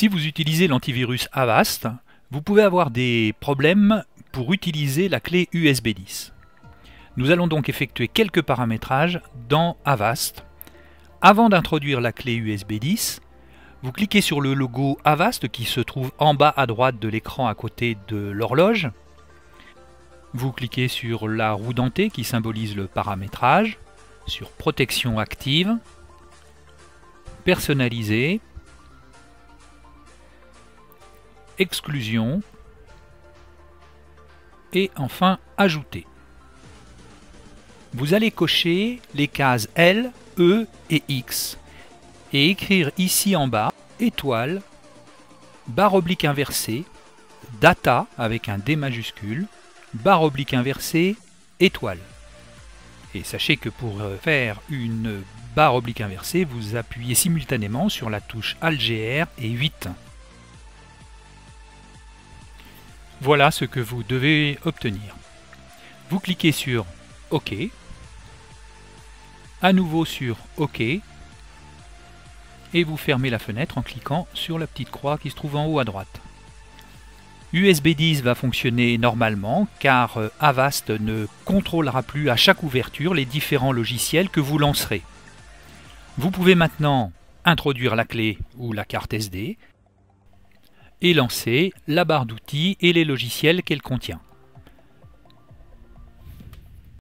Si vous utilisez l'antivirus Avast, vous pouvez avoir des problèmes pour utiliser la clé USB 10. Nous allons donc effectuer quelques paramétrages dans Avast. Avant d'introduire la clé USB 10, vous cliquez sur le logo Avast qui se trouve en bas à droite de l'écran à côté de l'horloge. Vous cliquez sur la roue dentée qui symbolise le paramétrage, sur Protection active, Personnaliser, exclusion et enfin ajouter. Vous allez cocher les cases L, E et X et écrire ici en bas étoile, barre oblique inversée, data avec un D majuscule, barre oblique inversée, étoile. Et sachez que pour faire une barre oblique inversée, vous appuyez simultanément sur la touche Alt et 8. Voilà ce que vous devez obtenir. Vous cliquez sur OK, à nouveau sur OK, et vous fermez la fenêtre en cliquant sur la petite croix qui se trouve en haut à droite. USB 10 va fonctionner normalement car euh, Avast ne contrôlera plus à chaque ouverture les différents logiciels que vous lancerez. Vous pouvez maintenant introduire la clé ou la carte SD et lancer la barre d'outils et les logiciels qu'elle contient.